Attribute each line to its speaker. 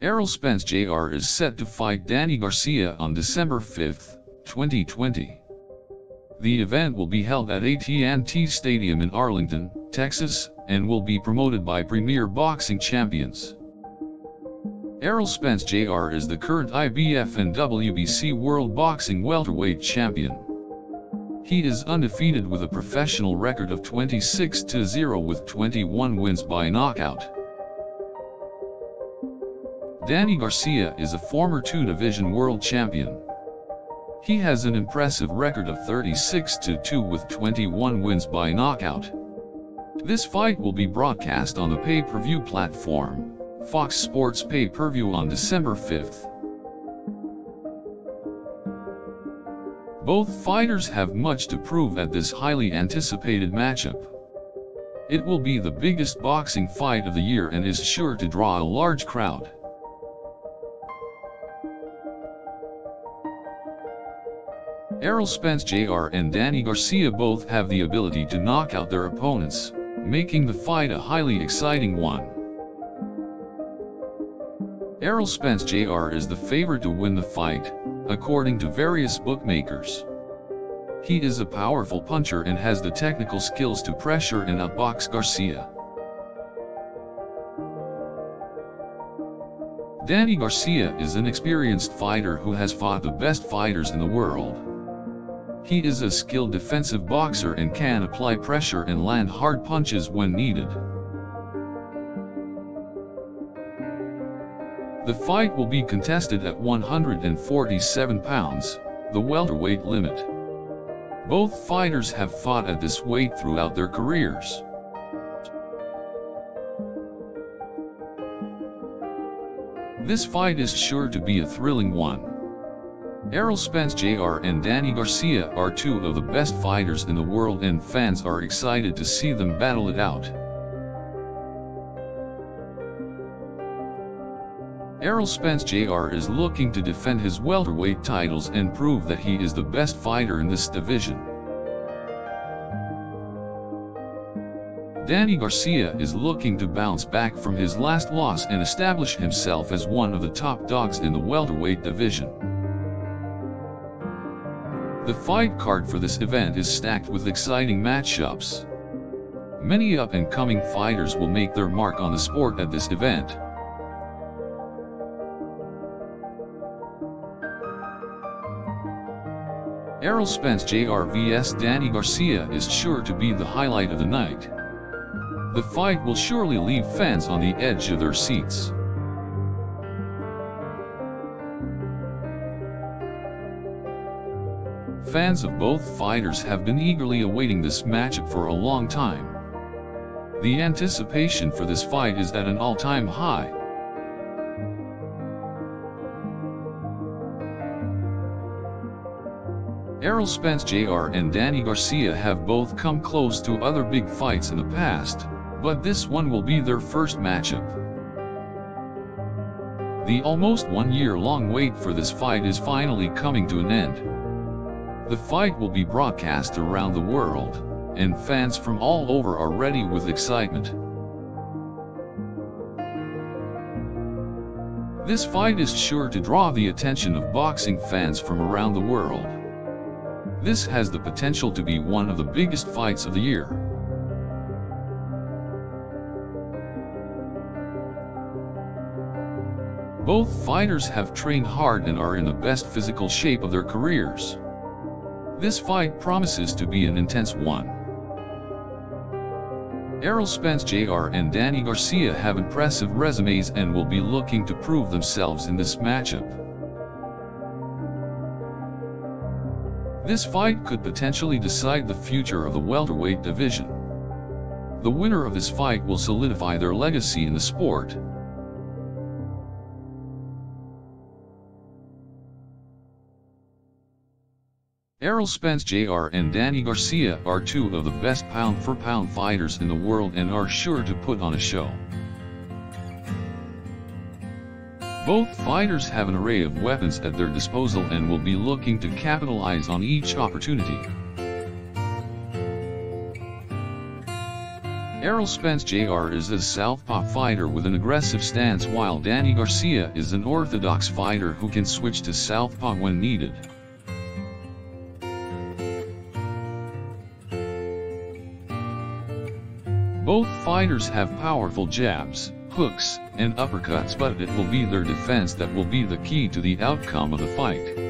Speaker 1: Errol Spence Jr. is set to fight Danny Garcia on December 5, 2020. The event will be held at AT&T Stadium in Arlington, Texas, and will be promoted by Premier Boxing Champions. Errol Spence Jr. is the current IBF and WBC World Boxing Welterweight Champion. He is undefeated with a professional record of 26-0 with 21 wins by knockout. Danny Garcia is a former two-division world champion. He has an impressive record of 36-2 with 21 wins by knockout. This fight will be broadcast on the pay-per-view platform, Fox Sports Pay-Per-View on December 5th. Both fighters have much to prove at this highly anticipated matchup. It will be the biggest boxing fight of the year and is sure to draw a large crowd. Errol Spence Jr. and Danny Garcia both have the ability to knock out their opponents, making the fight a highly exciting one. Errol Spence Jr. is the favorite to win the fight, according to various bookmakers. He is a powerful puncher and has the technical skills to pressure and outbox Garcia. Danny Garcia is an experienced fighter who has fought the best fighters in the world. He is a skilled defensive boxer and can apply pressure and land hard punches when needed. The fight will be contested at 147 pounds, the welterweight limit. Both fighters have fought at this weight throughout their careers. This fight is sure to be a thrilling one. Errol Spence Jr. and Danny Garcia are two of the best fighters in the world and fans are excited to see them battle it out. Errol Spence Jr. is looking to defend his welterweight titles and prove that he is the best fighter in this division. Danny Garcia is looking to bounce back from his last loss and establish himself as one of the top dogs in the welterweight division. The fight card for this event is stacked with exciting matchups. Many up-and-coming fighters will make their mark on the sport at this event. Errol Spence Jr. vs Danny Garcia is sure to be the highlight of the night. The fight will surely leave fans on the edge of their seats. Fans of both fighters have been eagerly awaiting this matchup for a long time. The anticipation for this fight is at an all-time high. Errol Spence Jr. and Danny Garcia have both come close to other big fights in the past, but this one will be their first matchup. The almost one year long wait for this fight is finally coming to an end. The fight will be broadcast around the world, and fans from all over are ready with excitement. This fight is sure to draw the attention of boxing fans from around the world. This has the potential to be one of the biggest fights of the year. Both fighters have trained hard and are in the best physical shape of their careers. This fight promises to be an intense one. Errol Spence Jr. and Danny Garcia have impressive resumes and will be looking to prove themselves in this matchup. This fight could potentially decide the future of the welterweight division. The winner of this fight will solidify their legacy in the sport. Errol Spence Jr. and Danny Garcia are two of the best pound-for-pound -pound fighters in the world and are sure to put on a show. Both fighters have an array of weapons at their disposal and will be looking to capitalize on each opportunity. Errol Spence Jr. is a southpaw fighter with an aggressive stance while Danny Garcia is an orthodox fighter who can switch to southpaw when needed. Both fighters have powerful jabs, hooks, and uppercuts but it will be their defense that will be the key to the outcome of the fight.